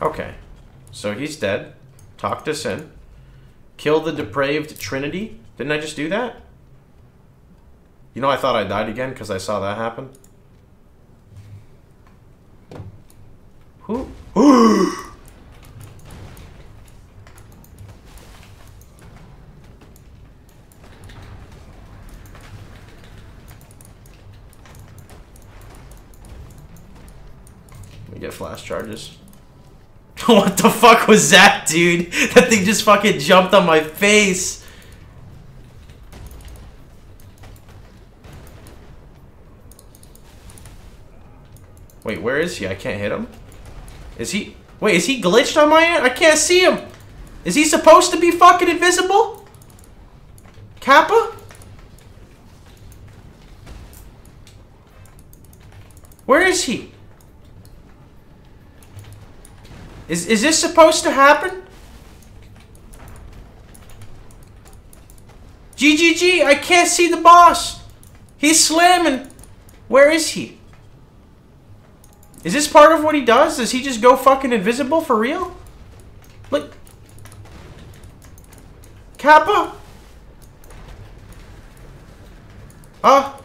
Okay. So he's dead. Talk to Sin. Kill the depraved trinity. Didn't I just do that? You know, I thought I died again because I saw that happen. Who? We get flash charges. what the fuck was that, dude? That thing just fucking jumped on my face. Wait, where is he? I can't hit him. Is he... Wait, is he glitched on my end? I can't see him. Is he supposed to be fucking invisible? Kappa? Where is he? Is, is this supposed to happen? GGG, I can't see the boss. He's slamming. Where is he? Is this part of what he does? Does he just go fucking invisible for real? Look. Kappa? Uh.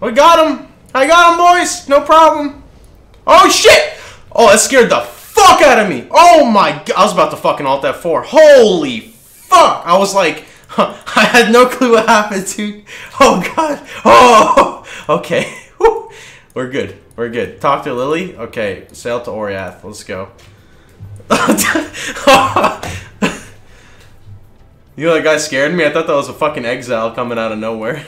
We got him. I got him, boys. No problem. Oh, shit. Oh, that scared the fuck out of me. Oh, my God. I was about to fucking alt that 4 Holy fuck. I was like, huh, I had no clue what happened, dude. Oh, God. Oh, okay. We're good. We're good. Talk to Lilly. Okay, sail to Oriath. Let's go. you know that guy scared me? I thought that was a fucking exile coming out of nowhere.